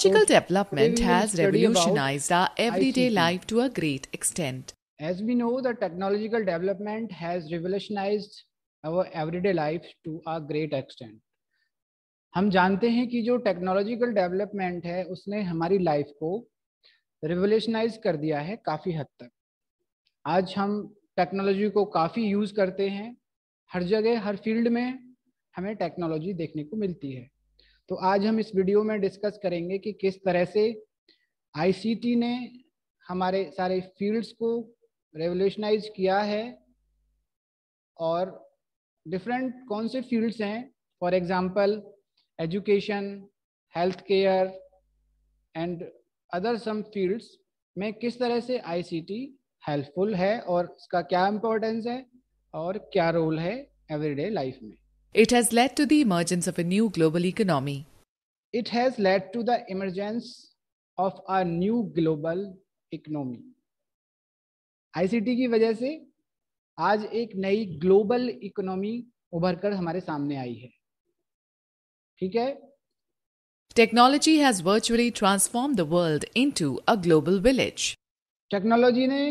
Technological development has revolutionized our everyday ICT. life to a great extent. As we know, the technological development has revolutionized our everyday life to a great extent. हम जानते हैं कि जो technological development है उसने हमारी life को revolutionise कर दिया है काफ़ी हद तक आज हम टेक्नोलॉजी को काफ़ी यूज़ करते हैं हर जगह हर फ़ील्ड में हमें टेक्नोलॉजी देखने को मिलती है तो आज हम इस वीडियो में डिस्कस करेंगे कि किस तरह से आईसीटी ने हमारे सारे फील्ड्स को रेवोल्यूशनाइज किया है और डिफरेंट कौन से फील्ड्स हैं? For example education health care and other some fields में किस तरह से आईसीटी हेल्पफुल है और इसका क्या इम्पोर्टेंस है और क्या रोल है एवरीडे लाइफ में? It has led to the emergence of a new global economy. It has led to the emergence of a new global economy. ICT की वजह से आज एक नई ग्लोबल इकोनॉमी उभर कर हमारे सामने आई है ठीक है technology has virtually transform the world into a global village technology ने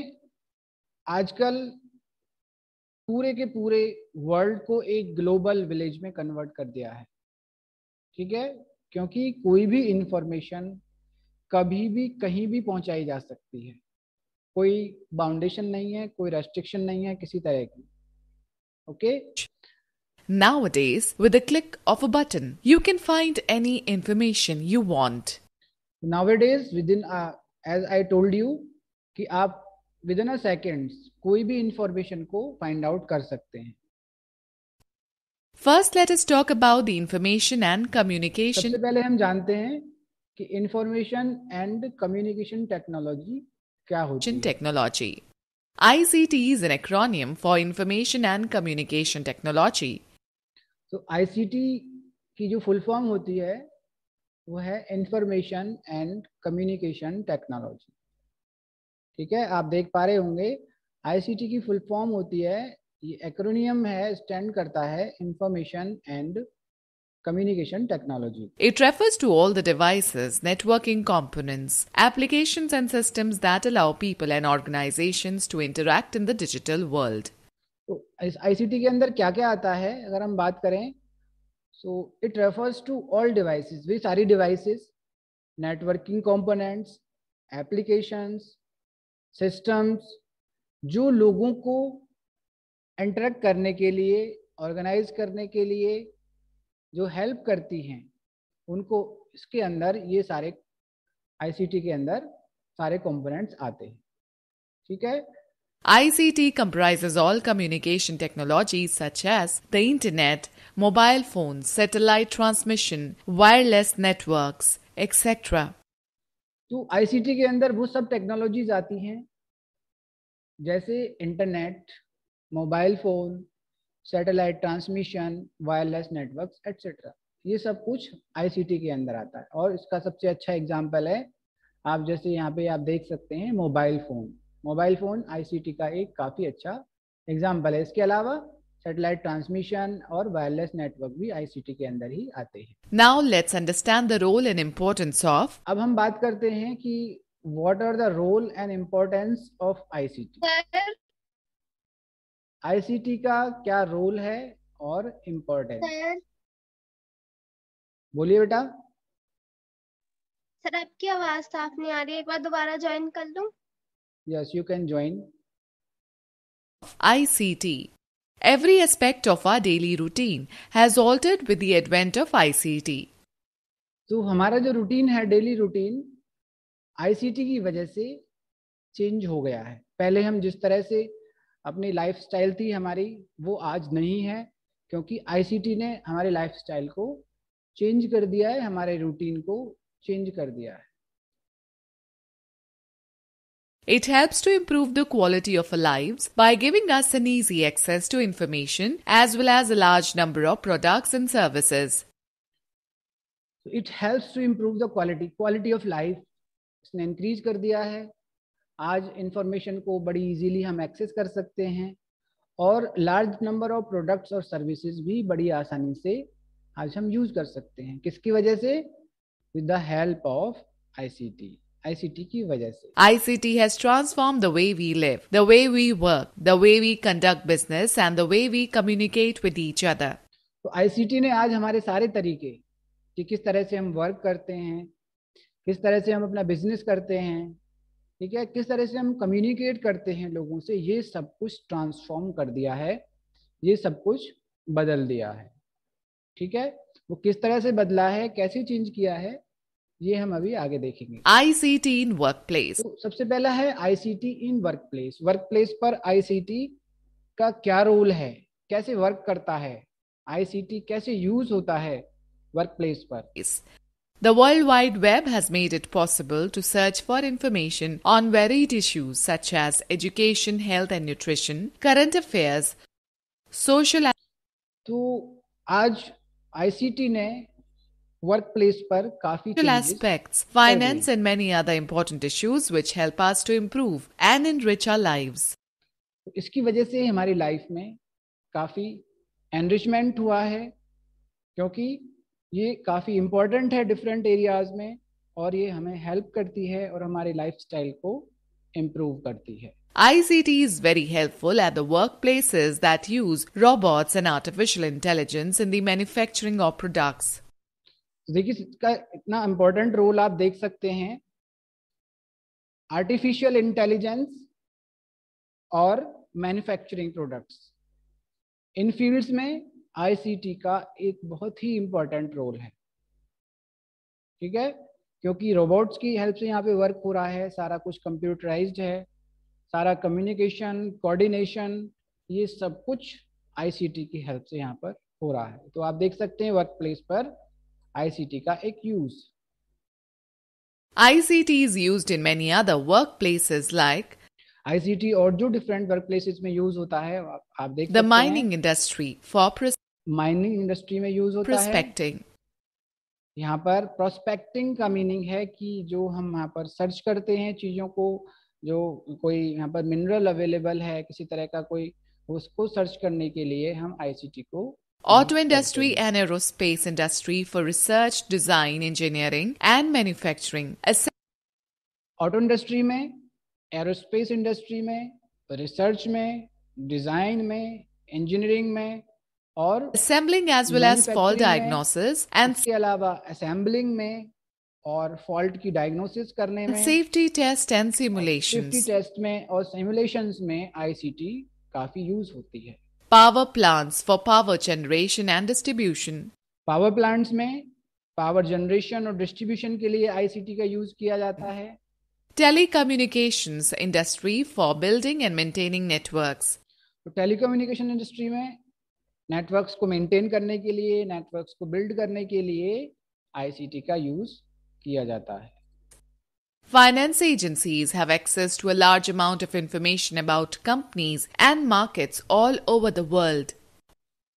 आजकल पूरे के पूरे वर्ल्ड को एक ग्लोबल विलेज में कन्वर्ट कर दिया है। ठीक है? क्योंकि कोई भी इंफॉर्मेशन कभी भी कहीं भी पहुंचाई जा सकती है। कोई बाउंडेशन नहीं है कोई रेस्ट्रिक्शन नहीं है किसी तरह की। Okay Nowadays, with a click of a button, you can find any information you want. Nowadays, within, uh, as I told you, कि आप विद इन अ सेकेंड कोई भी इंफॉर्मेशन को फाइंड आउट कर सकते हैं। First let us talk about the information and communication सबसे पहले हम जानते हैं कि इंफॉर्मेशन एंड कम्युनिकेशन टेक्नोलॉजी क्या होती है। Technology ICT is an acronym for Information and Communication Technology. तो ICT की जो फुल फॉर्म होती है वो है इंफॉर्मेशन एंड कम्युनिकेशन टेक्नोलॉजी ठीक है? आप देख पा रहे होंगे आईसीटी की फुल फॉर्म होती है ये एक्रोनियम है स्टैंड करता है information and communication technology. It refers to all the devices, networking components, applications and systems that allow people and organizations to interact in the digital world. तो इस ICT के अंदर क्या क्या आता है अगर हम बात करें so it refers to all devices वे सारी devices networking components applications systems जो लोगों को इंटरेक्ट करने के लिए ऑर्गेनाइज करने के लिए जो हेल्प करती हैं उनको इसके अंदर ये सारे आईसीटी के अंदर सारे कंपोनेंट्स आते हैं ठीक है ICT comprises all communication technologies such as the internet, mobile phones, satellite transmission, wireless networks, etc. तो आईसीटी के अंदर वो सब टेक्नोलॉजीज़ आती हैं जैसे internet mobile phone satellite transmission wireless networks etcetera ये सब कुछ आईसीटी के अंदर आता है। और इसका सबसे अच्छा एग्जांपल है आप जैसे यहाँ पे आप देख सकते हैं mobile phone mobile phone ICT का एक काफ़ी अच्छा एग्ज़ाम्पल है। इसके अलावा सैटेलाइट ट्रांसमिशन और वायरलेस नेटवर्क भी आईसीटी के अंदर ही आते हैं। Now let's understand the role and importance of अब हम बात करते हैं कि what are the role and importance of ICT ICT का क्या रोल है और इम्पोर्टेंस बोलिए बेटा। सर आपकी आवाज़ साफ़ नहीं आ रही। एक बार दोबारा ज्वाइन कर लूँ? Yes you can join ICT Every aspect of our daily routine has altered with the advent of ICT. तो हमारा जो रूटीन है डेली रूटीन आईसीटी की वजह से चेंज हो गया है पहले हम जिस तरह से अपनी लाइफ स्टाइल थी हमारी वो आज नहीं है क्योंकि आईसीटी ने हमारे लाइफ स्टाइल को चेंज कर दिया है हमारे रूटीन को चेंज कर दिया है It helps to improve the quality of our lives by giving us an easy access to information as well as a large number of products and services. It helps to improve the quality quality of life. इसने increase कर दिया है आज information को बड़ी easily हम access कर सकते हैं और लार्ज नंबर ऑफ़ प्रोडक्ट्स और सर्विसेज़ भी बड़ी आसानी से आज हम यूज़ कर सकते हैं किसकी वजह से with the help of ICT. ICT की वजह से ICT has transformed the way we live, the way we work, the way we conduct business, and the way we communicate with each other. तो ICT ने आज हमारे सारे तरीके कि किस तरह से हम वर्क करते हैं किस तरह से हम अपना बिज़नेस करते हैं ठीक है? किस तरह से हम कम्युनिकेट करते हैं लोगों से ये सब कुछ ट्रांसफॉर्म कर दिया है ये सब कुछ बदल दिया है ठीक है? वो किस तरह से बदला है कैसे चेंज किया है ये हम अभी आगे देखेंगे। ICT in workplace. तो सबसे पहला है ICT in work place work place पर आईसीटी का क्या रोल है? कैसे वर्क करता है? आईसीटी कैसे यूज़ होता है वर्क प्लेस पर The World Wide Web has made it possible to search for information on varied issues such as education, health and nutrition, current affairs, social तो आज आईसीटी ने वर्क प्लेस पर काफी social changes aspects, कर finance the. and many other important issues which help us to improve and enrich our lives. तो इसकी वजह से हमारी लाइफ में काफ़ी एनरिचमेंट हुआ है क्योंकि ये काफ़ी इम्पोर्टेंट है डिफरेंट एरियाज़ में और ये हमें हेल्प करती है और हमारी लाइफस्टाइल को इम्प्रूव करती है। ICT is very helpful at the workplaces that use robots and artificial intelligence in the manufacturing of products. तो देखिए इसका इतना इम्पोर्टेंट रोल आप देख सकते हैं। आर्टिफिशियल इंटेलिजेंस और मैन्युफैक्चरिंग प्रोडक्ट्स इन फील्ड्स में आईसीटी का एक बहुत ही इम्पोर्टेंट रोल है। ठीक है? क्योंकि रोबोट्स की हेल्प से यहाँ पे वर्क हो रहा है, सारा कुछ कंप्यूटराइज्ड है, सारा कम्युनिकेशन कोऑर्डिनेशन ये सब कुछ आईसीटी की हेल्प से यहाँ पर हो रहा है। तो आप देख सकते हैं वर्क प्लेस पर आईसीटी का एक use ICT is used in many other workplaces like ICT और जो डिफरेंट वर्क प्लेसेस में यूज़ होता है आप आप देख the सकते mining industry for pros- हैं माइनिंग इंडस्ट्री में यूज़ होता है prospecting, यहाँ पर प्रोस्पेक्टिंग का मीनिंग है कि जो हम यहाँ पर सर्च करते हैं चीज़ों को जो कोई यहाँ पर मिनरल अवेलेबल है किसी तरह का कोई उसको सर्च करने के लिए हम आईसीटी को auto industry हैं। and aerospace industry for research, design, engineering, and manufacturing. Auto industry में एरोस्पेस इंडस्ट्री में रिसर्च में डिज़ाइन में इंजीनियरिंग में और assembling as well as fault diagnosis and इसके अलावा असेंबलिंग में और फॉल्ट की डायग्नोसिस करने में safety test and and safety test में और सिमुलेशंस में आईसीटी काफ़ी यूज़ होती है। Power plants for power generation and distribution power plants में पावर जनरेशन और डिस्ट्रीब्यूशन के लिए आईसीटी का यूज़ किया जाता है। Telecommunications industry for building and maintaining networks. तो टेलीकम्युनिकेशन इंडस्ट्री में नेटवर्क्स को मेंटेन करने के लिए नेटवर्क्स को बिल्ड करने के लिए आईसीटी का यूज किया जाता है Finance agencies have access to a large amount of information about companies and markets all over the world.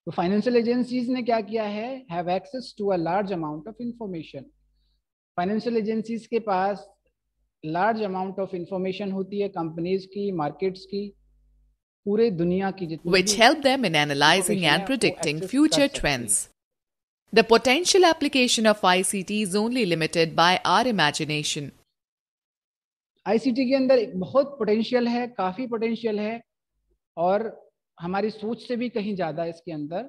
तो फाइनेंशियल एजेंसीज ने क्या किया है have access to a large amount of information financial agencies के पास लार्ज अमाउंट ऑफ़ इंफॉर्मेशन होती है companies की मार्केट्स की पूरे दुनिया की जितनी which help them in analysing and predicting future trends the potential application of ICT is only limited by our imagination ICT के अंदर एक बहुत पोटेंशियल है काफ़ी पोटेंशियल है और हमारी सोच से भी कहीं ज़्यादा इसके अंदर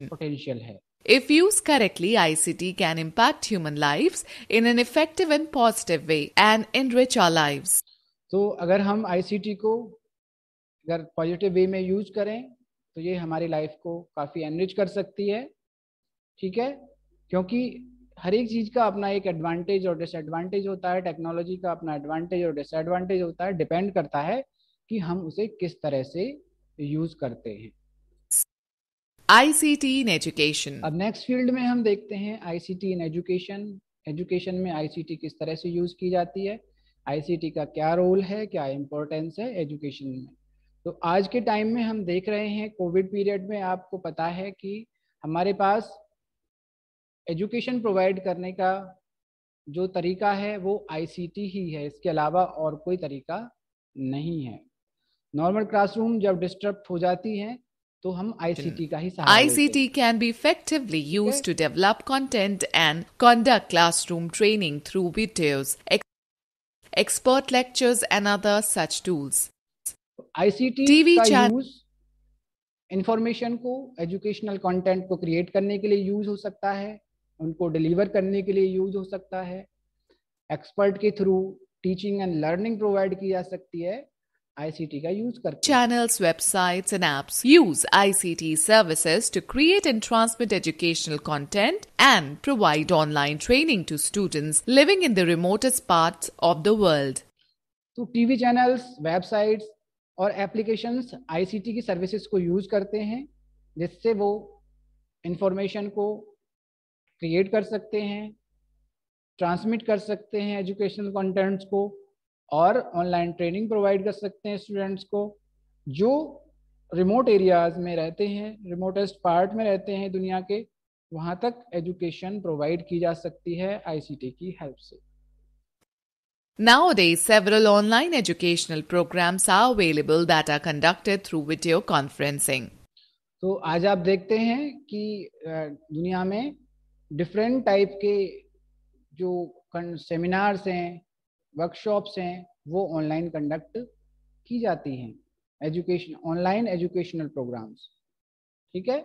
पोटेंशियल है। If used correctly, ICT can impact human lives in an effective and positive way and enrich our lives. तो अगर हम आईसीटी को अगर पॉजिटिव वे में यूज़ करें तो ये हमारी लाइफ को काफ़ी एनरिच कर सकती है। ठीक है? क्योंकि हर एक चीज़ का अपना एक एडवांटेज और डिसएडवांटेज होता है टेक्नोलॉजी का अपना एडवांटेज और डिसएडवांटेज होता है डिपेंड करता है कि हम उसे किस तरह से यूज़ करते हैं। ICT in education. अब नेक्स्ट फ़ील्ड में हम देखते हैं आईसीटी इन एजुकेशन एजुकेशन में आईसीटी किस तरह से यूज़ की जाती है? आईसीटी का क्या रोल है? क्या इम्पोर्टेंस है एजुकेशन में? तो आज के टाइम में हम देख रहे हैं कोविड पीरियड में आपको पता है कि हमारे पास एजुकेशन प्रोवाइड करने का जो तरीका है वो आईसीटी ही है। इसके अलावा और कोई तरीका नहीं है। नॉर्मल क्लासरूम जब डिस्टर्ब हो जाती हैं तो हम आईसीटी का ही सहारा ICT can be effectively use to develop content and conduct classroom training through videos expert lectures and other such tools ICT TV channel information को एजुकेशनल कंटेंट को क्रिएट करने के लिए यूज़ हो सकता है उनको डिलीवर करने के लिए यूज़ हो सकता है एक्सपर्ट के through teaching and learning provide की जा सकती है आईसीटी का यूज़ कर channels websites and apps use ICT services to create and transmit educational content and provide online training to students living in the remotest parts of the world तो TV channels websites और applications ICT की services को use करते हैं जिससे वो information को create कर सकते हैं ट्रांसमिट कर सकते हैं एजुकेशनल कंटेंट्स को और ऑनलाइन ट्रेनिंग प्रोवाइड कर सकते हैं स्टूडेंट्स को जो रिमोट एरियाज़ में रहते हैं रिमोटेस्ट पार्ट में रहते हैं दुनिया के वहाँ तक एजुकेशन प्रोवाइड की जा सकती है आईसीटी की हेल्प से Nowadays, several online educational programs are available that are conducted through video conferencing. तो आज आप देखते हैं कि दुनिया में डिफरेंट टाइप के जो सेमिनार्स हैं वर्कशॉप्स हैं वो ऑनलाइन कंडक्ट की जाती हैं। एजुकेशन ऑनलाइन एजुकेशनल प्रोग्राम्स ठीक है?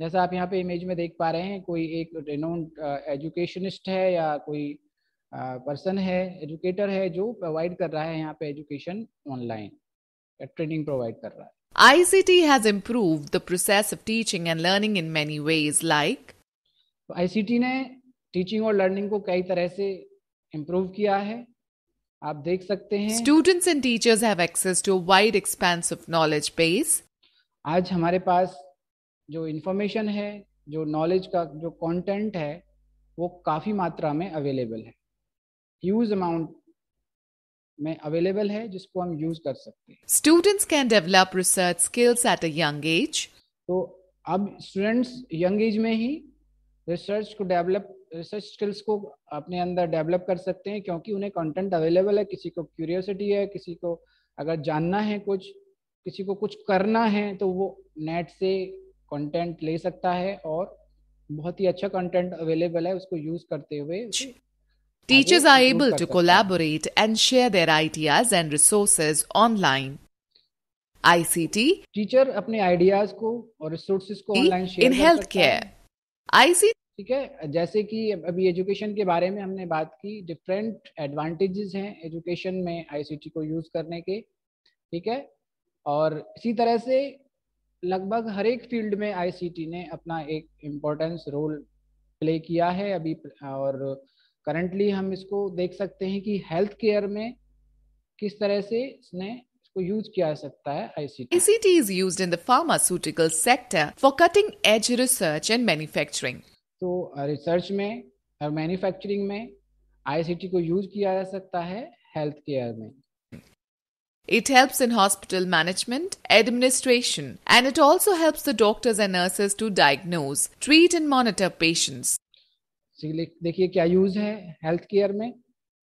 जैसा आप यहाँ पे इमेज में देख पा रहे हैं कोई एक रेनोन्ड एजुकेशनिस्ट है या कोई पर्सन है एजुकेटर है जो प्रोवाइड कर रहा है यहाँ पे एजुकेशन ऑनलाइन ट्रेनिंग प्रोवाइड कर रहा है। ICT has improved the process of teaching and learning in many ways, like ICT ने टीचिंग और लर्निंग को कई तरह से इम्प्रूव किया है। आप देख सकते हैं। Students and teachers have access to wide expanse of knowledge base आज हमारे पास जो इंफॉर्मेशन है जो नॉलेज का जो कंटेंट है वो काफ़ी मात्रा में अवेलेबल है। ह्यूज अमाउंट में अवेलेबल है जिसको हम यूज़ कर सकते हैं। Students can develop research skills at a young age तो अब स्टूडेंट्स यंग एज में ही रिसर्च को डेवलप रिसर्च स्किल्स को अपने अंदर डेवलप कर सकते हैं क्योंकि उन्हें कंटेंट अवेलेबल है किसी को क्यूरियोसिटी है किसी को अगर जानना है कुछ किसी को कुछ करना है तो वो नेट से कंटेंट ले सकता है और बहुत ही अच्छा कंटेंट अवेलेबल है उसको यूज़ करते हुए Teachers are able कर to सकते हैं। collaborate and share their ideas and resources online. ICT teacher अपने आइडियाज़ को और रिसोर्सेज को online share in healthcare. ICT ठीक है? जैसे कि अभी एजुकेशन के बारे में हमने बात की डिफरेंट एडवांटेजेस हैं एजुकेशन में आईसीटी को यूज़ करने के, ठीक है? और इसी तरह से लगभग हर एक फ़ील्ड में आईसीटी ने अपना एक इम्पोर्टेंस रोल प्ले किया है अभी, और करंटली हम इसको देख सकते हैं कि हेल्थ केयर में किस तरह से इसने इसको यूज़ किया जा सकता है ICT ICT is used in the pharmaceutical sector for cutting edge research and manufacturing. तो रिसर्च में और मैन्युफैक्चरिंग में आईसीटी को यूज़ किया जा सकता है हेल्थ केयर में। It helps in hospital management, administration, and it also helps the doctors and nurses to diagnose, treat, and monitor patients. देखिए क्या यूज़ है हेल्थ केयर में?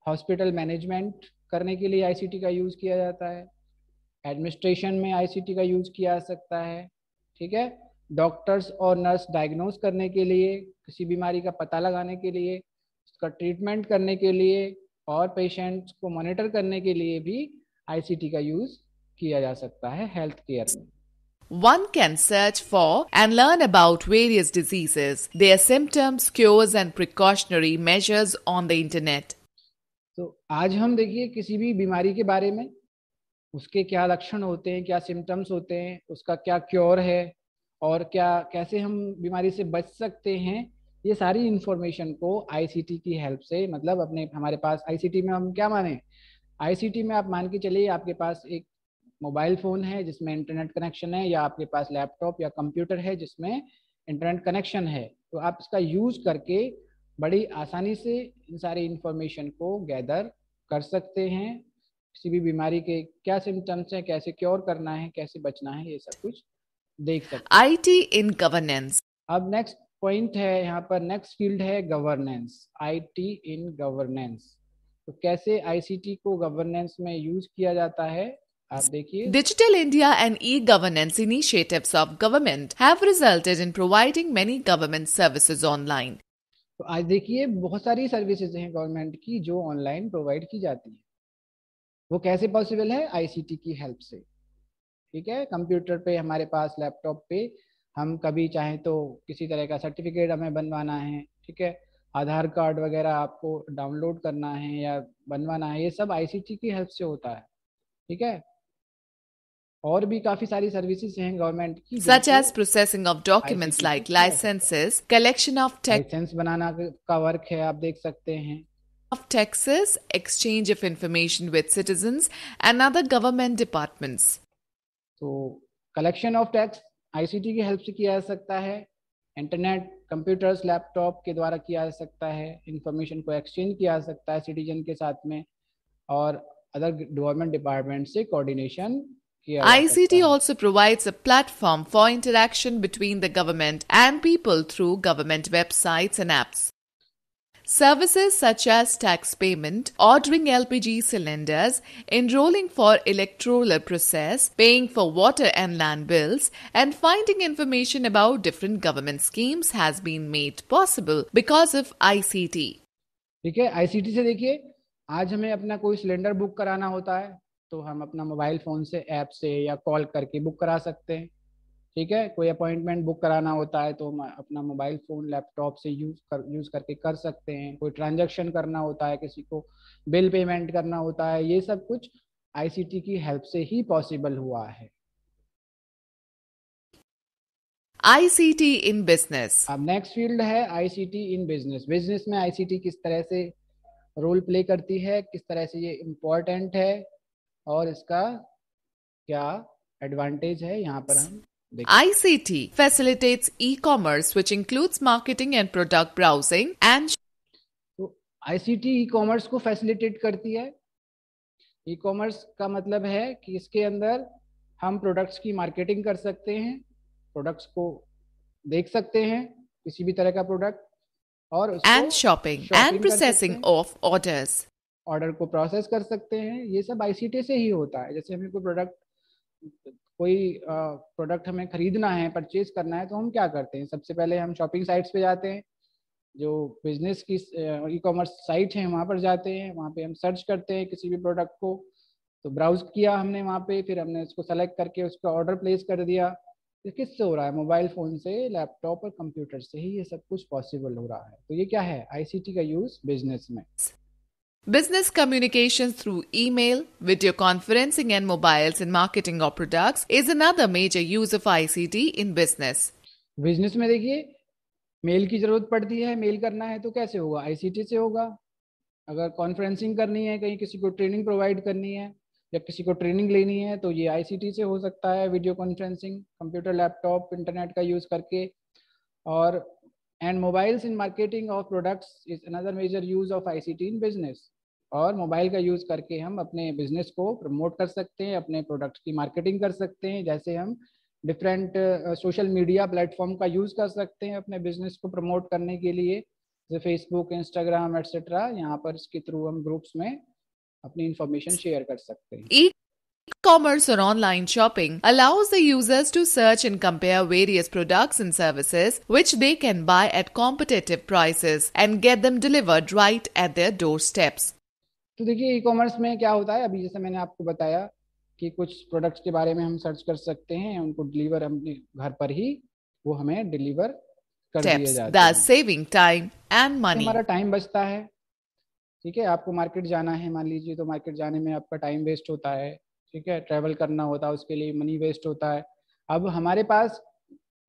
हॉस्पिटल मैनेजमेंट करने के लिए आईसीटी का यूज़ किया जाता है। एडमिनिस्ट्रेशन में आईसीटी का यूज़ किया जा सकता है। ठीक है? डॉक्टर्स और नर्स डायग्नोज करने के लिए किसी बीमारी का पता लगाने के लिए उसका ट्रीटमेंट करने के लिए और पेशेंट्स को मॉनिटर करने के लिए भी आईसीटी का यूज़ किया जा सकता है हेल्थ केयर में One can search for and learn about various diseases, their symptoms, cures, and precautionary measures on the internet. तो आज हम देखिए किसी भी बीमारी के बारे में उसके क्या लक्षण होते हैं क्या सिम्टम्स होते हैं उसका क्या क्योर है और क्या, कैसे हम बीमारी से बच सकते हैं, ये सारी इंफॉर्मेशन को आईसीटी की हेल्प से मतलब अपने, हमारे पास आईसीटी में हम क्या माने? आईसीटी में आप मान के चलिए, आपके पास एक मोबाइल फ़ोन है, जिसमें इंटरनेट कनेक्शन है, या आपके पास लैपटॉप या कंप्यूटर है, जिसमें इंटरनेट कनेक्शन है। तो आप इसका यूज़ करके बड़ी आसानी से इन सारी इंफॉर्मेशन को गैदर कर सकते हैं। किसी भी बीमारी के क्या सिम्टम्स हैं, कैसे क्योर करना है, कैसे बचना है, ये सब कुछ देख सकते हैं। IT in governance. अब नेक्स्ट पॉइंट है यहाँ पर नेक्स्ट फ़ील्ड है governance I T in governance तो कैसे आईसीटी को गवर्नेंस में यूज़ किया जाता है? आप देखिए। Government have resulted in providing many government services online. तो आज देखिए बहुत सारी सर्विसेज़ हैं गवर्नमेंट की जो ऑनलाइन प्रोवाइड की जाती हैं। वो कैसे पॉसिबल है? आईसीटी की हेल्प से। ठीक है? कंप्यूटर पे हमारे पास लैपटॉप पे हम कभी चाहें तो किसी तरह का सर्टिफिकेट हमें बनवाना है ठीक है? आधार कार्ड वगैरह आपको डाउनलोड करना है या बनवाना है ये सब आईसीटी की हेल्प से होता है ठीक है? और भी काफ़ी सारी सर्विसेज़ हैं गवर्नमेंट की such as processing of documents like like collection of licence बनाना का वर्क है आप देख सकते हैं। Of taxes, exchange of information with citizens, and other government departments. तो कलेक्शन ऑफ़ टैक्स आईसीटी की हेल्प से किया जा सकता है इंटरनेट कंप्यूटर्स लैपटॉप के द्वारा किया जा सकता है इंफॉर्मेशन को एक्सचेंज किया जा सकता है सिटीजन के साथ में और अदर गवर्नमेंट डिपार्टमेंट से कोऑर्डिनेशन किया जा ICT also provides a platform for interaction between the government and people through government websites and apps. Services such as tax payment, ordering LPG cylinders, enrolling for electoral process, paying for water and land bills, and finding information about different government schemes has been made possible because of ICT. ठीक है ICT से देखिए आज हमें अपना कोई cylinder book कराना होता है तो हम अपना मोबाइल फ़ोन से ऐप से या कॉल करके बुक करा सकते हैं ठीक है? कोई अपॉइंटमेंट बुक कराना होता है तो हम अपना मोबाइल फ़ोन लैपटॉप से यूज़ कर यूज़ करके कर सकते हैं। कोई ट्रांजैक्शन करना होता है किसी को बिल पेमेंट करना होता है ये सब कुछ आईसीटी की हेल्प से ही पॉसिबल हुआ है। ICT इन बिज़नेस अब नेक्स्ट फ़ील्ड है आईसीटी इन बिज़नेस बिज़नेस में आईसीटी किस तरह से रोल प्ले करती है किस तरह से ये इम्पोर्टेंट है और इसका क्या एडवांटेज है? यहाँ पर हम ICT facilitates e-commerce which includes marketing and product browsing and तो ई कॉमर्स को फैसिलिटेट करती है ई कॉमर्स का मतलब है कि इसके अंदर हम प्रोडक्ट्स की मार्केटिंग कर सकते हैं प्रोडक्ट्स को देख सकते हैं किसी भी तरह का प्रोडक्ट और उसको and shopping shopping and कर processing सकते हैं। of orders. ऑर्डर को प्रोसेस कर सकते हैं ये सब आईसीटी से ही होता है जैसे हमें कोई प्रोडक्ट कोई प्रोडक्ट हमें खरीदना है परचेज करना है तो हम क्या करते हैं? सबसे पहले हम शॉपिंग साइट्स पे जाते हैं, जो बिज़नेस की ई कॉमर्स साइट है, वहाँ पर जाते हैं, वहाँ पे हम सर्च करते हैं किसी भी प्रोडक्ट को तो ब्राउज किया हमने वहाँ पे, फिर हमने उसको सेलेक्ट करके उसका ऑर्डर प्लेस कर दिया ये किससे हो रहा है? मोबाइल फ़ोन से लैपटॉप और कंप्यूटर से ही ये सब कुछ पॉसिबल हो रहा है। तो ये क्या है? आईसीटी का यूज़ बिज़नेस में। Business communications through email, video conferencing, and mobiles in marketing of products is another major use of ICT in business. Business में देखिए मेल की ज़रूरत पड़ती है मेल करना है तो कैसे होगा? आईसीटी से होगा। अगर कॉन्फ्रेंसिंग करनी है कहीं किसी को ट्रेनिंग प्रोवाइड करनी है या किसी को ट्रेनिंग लेनी है तो ये आईसीटी से हो सकता है video conferencing computer laptop internet का यूज़ करके। और and mobiles in marketing of products is another major use of ICT in business और मोबाइल का यूज़ करके हम अपने बिज़नेस को प्रमोट कर सकते हैं, अपने प्रोडक्ट्स की मार्केटिंग कर सकते हैं, जैसे हम डिफरेंट सोशल मीडिया प्लेटफॉर्म का यूज़ कर सकते हैं अपने बिज़नेस को प्रमोट करने के लिए। जैसे फेसबुक इंस्टाग्राम एट्सेट्रा यहाँ पर इसके थ्रू हम ग्रुप्स में अपनी इंफॉर्मेशन शेयर कर सकते हैं। E-commerce or online shopping allows the users to search and compare various products and services which they can buy at competitive prices and get them delivered right at their doorsteps. तो देखिए e commerce में क्या होता है अभी जैसे मैंने आपको बताया कि कुछ प्रोडक्ट्स के बारे में हम सर्च कर सकते हैं उनको डिलीवर अपने घर पर ही वो हमें डिलीवर कर दिए जाते हैं time and तो money. हमारा टाइम बचता है ठीक है आपको मार्केट जाना है मान लीजिए तो मार्केट जाने में आपका टाइम वेस्ट होता है ठीक है ट्रैवल करना होता है उसके लिए मनी वेस्ट होता है। अब हमारे पास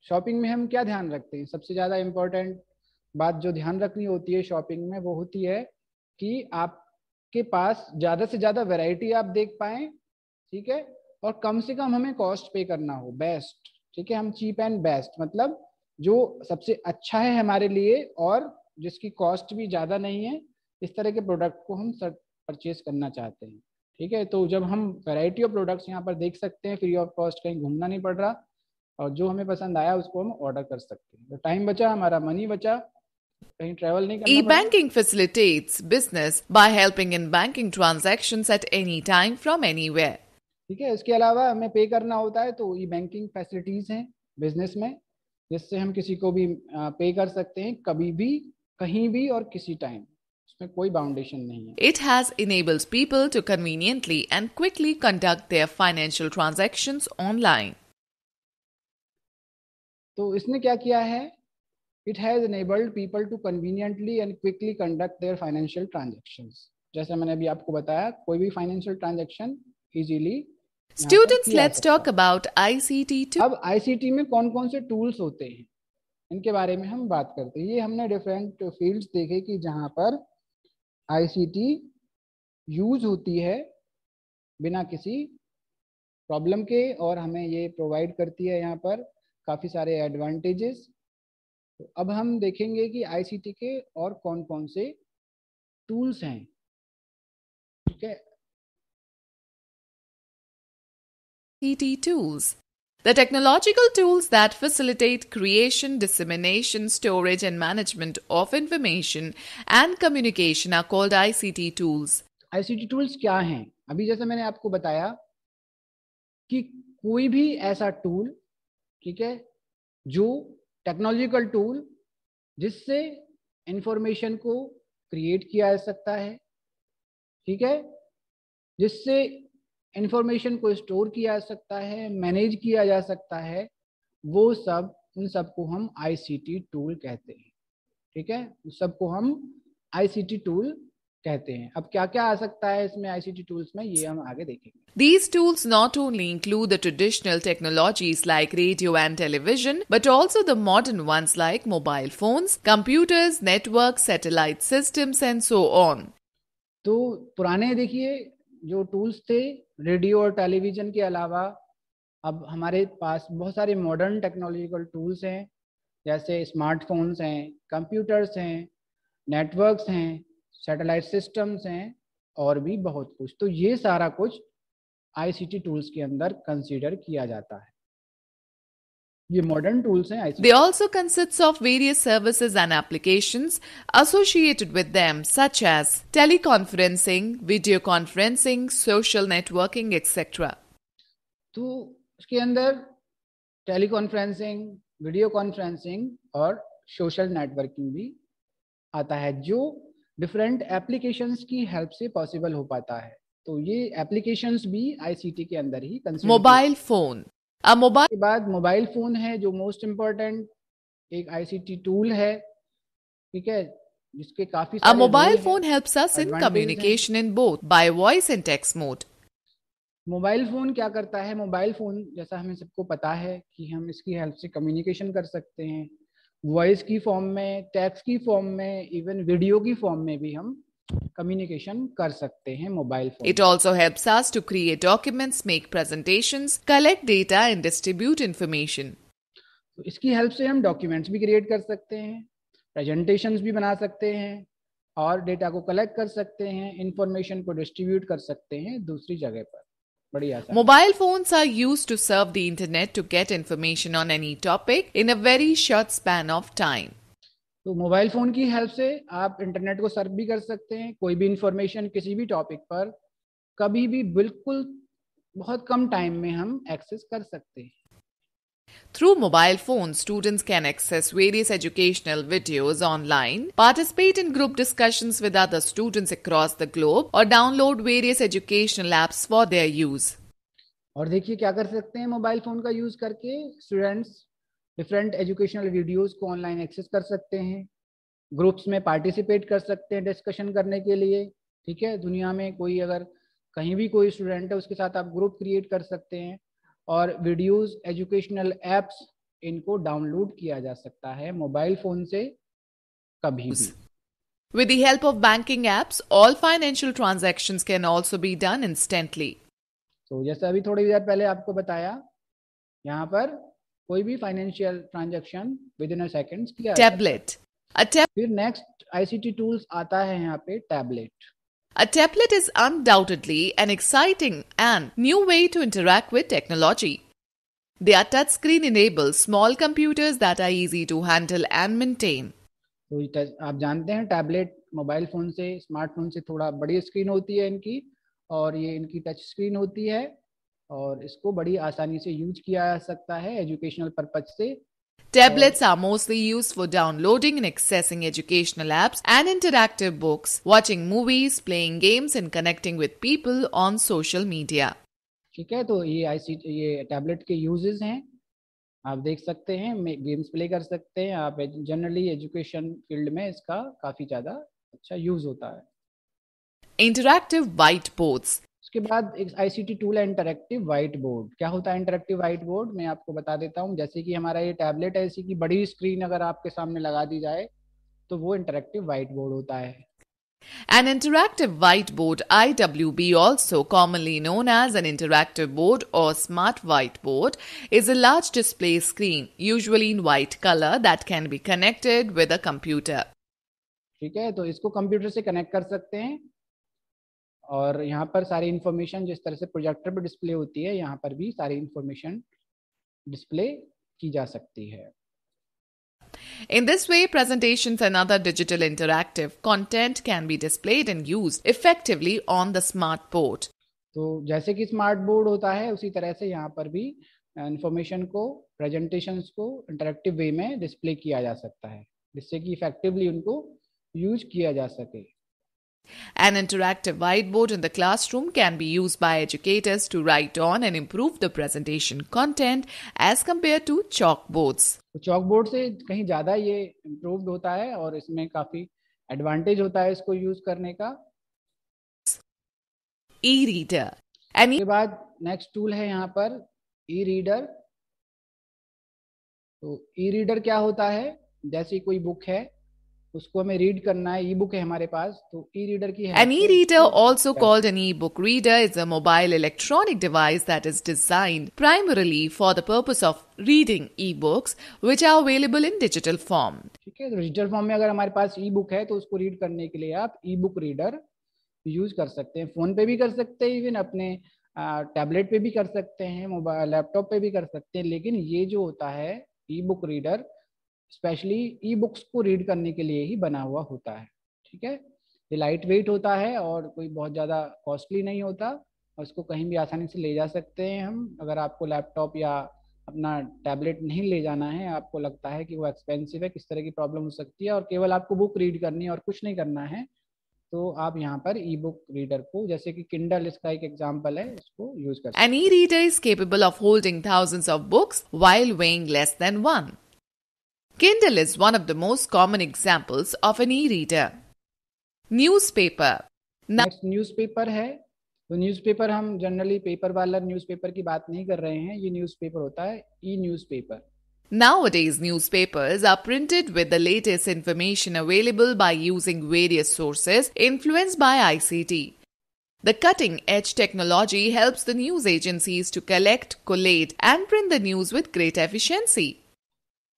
शॉपिंग में हम क्या ध्यान रखते हैं? सबसे ज़्यादा इम्पोर्टेंट बात जो ध्यान रखनी होती है शॉपिंग में, वो होती है कि आपके पास ज़्यादा से ज़्यादा वैरायटी आप देख पाएँ, ठीक है? और कम से कम हमें कॉस्ट पे करना हो बेस्ट ठीक है? हम चीप एंड बेस्ट मतलब जो सबसे अच्छा है हमारे लिए और जिसकी कॉस्ट भी ज़्यादा नहीं है, इस तरह के प्रोडक्ट को हम परचेज करना चाहते हैं। ठीक है? तो जब हम वैरायटी ऑफ़ प्रोडक्ट्स यहाँ पर देख सकते हैं फ्री ऑफ़ कॉस्ट कहीं घूमना नहीं पड़ रहा और जो हमें पसंद आया उसको हम ऑर्डर कर सकते हैं। तो टाइम बचा हमारा मनी बचा कहीं ट्रैवल नहीं करना E-banking facilitates business by helping in banking transactions at any time from anywhere. ठीक है? इसके अलावा हमें पे करना होता है तो ई बैंकिंग फैसिलिटीज़ हैं बिज़नेस में जिससे हम किसी को भी पे कर सकते हैं कभी भी कहीं भी और किसी टाइम इसमें कोई बाउंडेशन नहीं है। It has enables people to conveniently and quickly conduct their financial transactions online तो इसने क्या किया है? It has enabled people to conveniently and quickly conduct their financial transactions जैसे मैंने अभी आपको बताया कोई भी financial transaction easily students let's talk about ICT to अब आईसीटी में कौन-कौन से टूल्स होते हैं? इनके बारे में हम बात करते हैं। ये हमने डिफरेंट फील्ड्स देखे कि जहाँ पर आईसीटी यूज़ होती है बिना किसी प्रॉब्लम के और हमें ये प्रोवाइड करती है यहाँ पर काफ़ी सारे एडवांटेजेस तो अब हम देखेंगे कि आईसीटी के और कौन कौन से टूल्स हैं। ठीक है? ICT tools. The technological tools that facilitate creation, dissemination, storage, and management of information and communication are called ICT tools. ICT tools क्या हैं अभी जैसे मैंने आपको बताया कि कोई भी ऐसा टूल ठीक है जो टेक्नोलॉजिकल टूल जिससे इंफॉर्मेशन को क्रिएट किया जा सकता है ठीक है जिससे इंफॉर्मेशन को स्टोर किया जा सकता है मैनेज किया जा सकता है वो सब उन सबको हम आईसीटी टूल कहते हैं ठीक है उस सबको हम आईसीटी टूल कहते हैं अब क्या क्या आ सकता है इसमें आईसीटी टूल्स में ये हम आगे देखेंगे These tools not only include the traditional technologies like radio and television, but also the modern ones like mobile phones, computers, networks, satellite systems, and so on. तो पुराने देखिए जो टूल्स थे रेडियो और टेलीविज़न के अलावा, अब हमारे पास बहुत सारे मॉडर्न टेक्नोलॉजिकल टूल्स हैं, जैसे स्मार्टफोन्स हैं कंप्यूटर्स हैं नेटवर्क्स हैं सैटेलाइट सिस्टम्स हैं, और भी बहुत कुछ। तो ये सारा कुछ आईसीटी टूल्स के अंदर कंसीडर किया जाता है। ये मॉडर्न टूल्स हैं IC they also consists of various services and applications associated with them such as teleconferencing video conferencing social networking etcetera तो उसके अंदर टेलीकॉन्फ्रेंसिंग वीडियो कॉन्फ्रेंसिंग और सोशल नेटवर्किंग भी आता है जो डिफरेंट एप्लीकेशंस की हेल्प से पॉसिबल हो पाता है। तो ये एप्लीकेशंस भी आईसीटी के अंदर ही मोबाइल फ़ोन A mobile के बाद मोबाइल फ़ोन है जो मोस्ट इम्पोर्टेंट एक आईसीटी टूल है ठीक है जिसके काफ़ी A सारे mobile role हैं। phone helps us in advantages हैं। communication in both by voice and text mode. Mobile phone क्या करता है मोबाइल फ़ोन जैसा हमें सबको पता है कि हम इसकी हेल्प से कम्युनिकेशन कर सकते हैं वॉइस की फॉर्म में टेक्स्ट की फॉर्म में इवन वीडियो की फॉर्म में भी हम कम्युनिकेशन कर सकते हैं mobile phone it also help us to create documents make presentation collect data and distribute information इसकी हेल्प से हम डॉक्यूमेंट्स भी क्रिएट कर सकते हैं प्रेजेंटेशंस भी बना सकते हैं और डेटा को कलेक्ट कर सकते हैं इंफॉर्मेशन को डिस्ट्रीब्यूट कर सकते हैं दूसरी जगह पर। बढ़िया mobile phones are use to surf the internet to get information on any topic in a very short span of time तो मोबाइल फ़ोन की हेल्प से आप इंटरनेट को सर्च भी कर सकते हैं कोई भी इंफॉर्मेशन किसी भी टॉपिक पर कभी भी बिल्कुल बहुत कम टाइम में हम एक्सेस कर सकते हैं Through mobile phones, students can access various educational videos online, participate in group discussions with other students across the globe, or download various educational apps for their use. और देखिए क्या कर सकते हैं मोबाइल फ़ोन का यूज़ करके students different educational videos को online access कर सकते हैं ग्रुप्स में पार्टिसिपेट कर सकते हैं डिस्कशन करने के लिए ठीक है दुनिया में कोई अगर कहीं भी कोई स्टूडेंट है उसके साथ आप ग्रुप क्रिएट कर सकते हैं और वीडियोस एजुकेशनल एप्स इनको डाउनलोड किया जा सकता है मोबाइल फ़ोन से कभी भी With the help of banking apps, all financial transactions can also be done instantly. तो जैसे अभी थोड़ी देर पहले आपको बताया यहाँ पर कोई भी financial transaction within a seconds किया है। Tab- फिर नेक्स्ट आईसीटी टूल्स आता है यहाँ पे tablet a tablet is undoubtedly an exciting and new way to interact with technology. They are touchscreen enabled small computers that are easy to handle and maintain. तो आप जानते हैं tablet mobile phone से smartphone से थोड़ा बड़ी screen होती है इनकी और ये इनकी टच स्क्रीन होती है और इसको बड़ी आसानी से यूज़ किया जा सकता है एजुकेशनल पर्पज से Tablets are mostly used for downloading and accessing educational apps and interactive books, watching movies, playing games, and connecting with people on social media. ठीक है तो ये आई ये टैबलेट के यूजेस हैं आप देख सकते हैं गेम्स प्ले कर सकते हैं आप जनरली एजुकेशन फ़ील्ड में इसका काफ़ी ज़्यादा अच्छा यूज़ होता है Interactive whiteboards. उसके बाद एक आईसीटी टूल है इंटरेक्टिव वाइट बोर्ड क्या होता है इंटरेक्टिव वाइट बोर्ड मैं आपको बता देता हूँ जैसे कि हमारा ये टैबलेट है इसी की बड़ी स्क्रीन अगर आपके सामने लगा दी जाए तो वो इंटरेक्टिव वाइट बोर्ड होता है An interactive whiteboard, IWB, also commonly known as an interactive board or smart whiteboard, is a large display screen, usually in white color, that can be connected with a computer. ठीक है तो इसको computer से connect कर सकते हैं और यहाँ पर सारी इन्फॉर्मेशन जिस तरह से प्रोजेक्टर पर डिस्प्ले होती है यहाँ पर भी सारी इंफॉर्मेशन डिस्प्ले की जा सकती है In this way, presentations and other digital interactive content can be displayed and used effectively on the smart board. तो जैसे कि स्मार्ट बोर्ड होता है उसी तरह से यहाँ पर भी इंफॉर्मेशन को प्रेजेंटेशंस को इंटरेक्टिव वे में डिस्प्ले किया जा सकता है जिससे कि इफेक्टिवली उनको यूज़ किया जा सके An interactive whiteboard in the classroom can be used by educators to write on and improve the presentation content as compared to chalkboards. तो बोर्ड से कहीं ज़्यादा ये इम्प्रूव्ड होता है और इसमें काफ़ी एडवांटेज होता है इसको यूज़ करने का E-reader. An उसके बाद नेक्स्ट टूल है यहाँ पर ई रीडर तो ई रीडर क्या होता है जैसे कोई बुक है उसको हमें रीड करना है ई बुक है हमारे पास तो ई रीडर की है an e reader also called an e book reader is a mobile electronic device that is design primarily for the purpose of reading e books which are available in digital form ठीक है तो digital form में अगर हमारे पास ई book है तो उसको read करने के लिए आप ई बुक रीडर यूज़ कर सकते हैं। फ़ोन पे भी कर सकते हैं इवन अपने टेबलेट पे भी कर सकते हैं मोबाइल लैपटॉप पे भी कर सकते हैं लेकिन ये जो होता है e book reader specially e books को रीड करने के लिए ही बना हुआ होता है, ठीक है? ये लाइट वेट होता है और कोई बहुत ज़्यादा कॉस्टली नहीं होता। और इसको कहीं भी आसानी से ले जा सकते हैं हम। अगर आपको लैपटॉप या अपना टैबलेट नहीं ले जाना है, आपको लगता है कि वो एक्सपेंसिव है, किस तरह की प्रॉब्लम हो सकती है और केवल आपको बुक रीड करनी है और कुछ नहीं करना है तो आप यहाँ पर ई बुक रीडर को, जैसे कि किंडल इसका एक एग्ज़ाम्पल है इसको यूज़ कर An e-reader is capable of holding thousands of books while weighing less than one. Kindle is one of the most common examples of an e-reader. Newspaper. Now, next newspaper है तो newspaper हम generally paper वाला newspaper की बात नहीं कर रहे हैं ये न्यूज़पेपर होता है e newspaper nowadays, newspapers are printed with the latest information available by using various sources influenced by ICT. The cutting edge technology helps the news agencies to collect, collate, and print the news with great efficiency.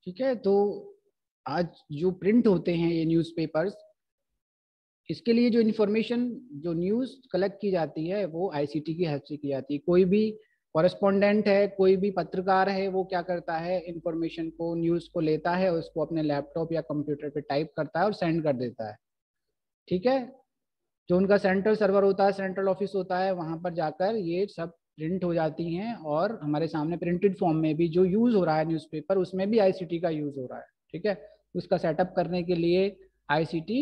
ठीक है? तो आज जो print होते हैं ये newspapers इसके लिए जो इन्फॉर्मेशन जो न्यूज़ कलेक्ट की जाती है, वो आईसीटी की हेल्प से की जाती है। कोई भी कॉरेस्पॉन्डेंट है, कोई भी पत्रकार है, वो क्या करता है? इंफॉर्मेशन को न्यूज़ को लेता है, उसको अपने लैपटॉप या कंप्यूटर पे टाइप करता है और सेंड कर देता है। ठीक है? जो उनका सेंट्रल सर्वर होता है सेंट्रल ऑफ़िस होता है, वहाँ पर जाकर ये सब प्रिंट हो जाती हैं और हमारे सामने प्रिंटेड फॉर्म में भी जो यूज़ हो रहा है न्यूज़पेपर उसमें भी आईसीटी का यूज़ हो रहा है, ठीक है? उसका सेटअप करने के लिए आईसीटी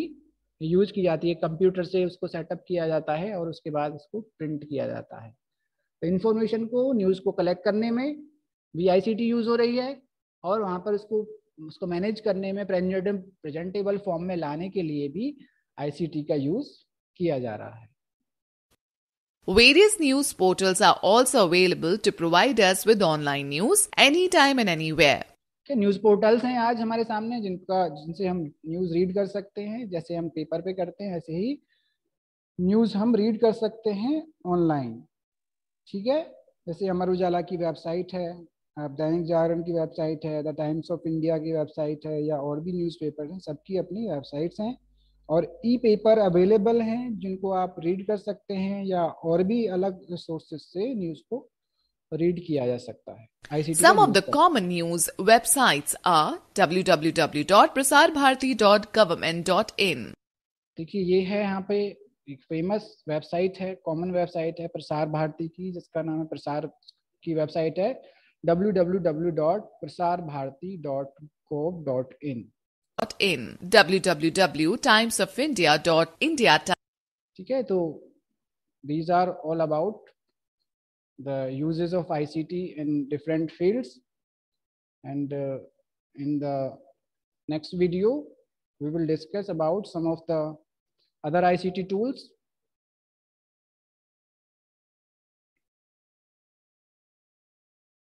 यूज़ की जाती है कंप्यूटर से उसको सेटअप किया जाता है और उसके बाद उसको प्रिंट किया जाता है। तो इन्फॉर्मेशन को न्यूज़ को कलेक्ट करने में भी आईसीटी यूज़ हो रही है और वहाँ पर उसको उसको मैनेज करने में प्रेजेंटेबल फॉर्म में लाने के लिए भी आईसीटी का यूज़ किया जा रहा है। Various news portals are also available to provide us with online news anytime and anywhere. क्या न्यूज़ पोर्टल्स हैं आज हमारे सामने जिनका, जिनसे हम न्यूज़ रीड कर सकते हैं, जैसे हम पेपर पे करते हैं, ऐसे ही न्यूज़ हम रीड कर सकते हैं ऑनलाइन ठीक है? जैसे अमर उजाला की वेबसाइट है, आप दैनिक जागरण की वेबसाइट है द टाइम्स ऑफ़ इंडिया की वेबसाइट है, या और भी न्यूज़पेपर हैं, सबकी अपनी वेबसाइट्स हैं। और ई पेपर अवेलेबल हैं जिनको आप रीड कर सकते हैं या और भी अलग सोर्सेज से न्यूज़ को रीड किया जा सकता है ICT का Some of use the करके। common news websites are www.prasarbharati.government.in. देखिए ये है यहाँ पे एक फ़ेमस वेबसाइट है कॉमन वेबसाइट है प्रसार भारती की जिसका नाम है प्रसार की वेबसाइट है www.prasarbharati.gov.in in www.timesofindia.india ठीक है तो these are all about the uses of ICT in different fields and uh, in the next video we will discuss about some of the other ICT tools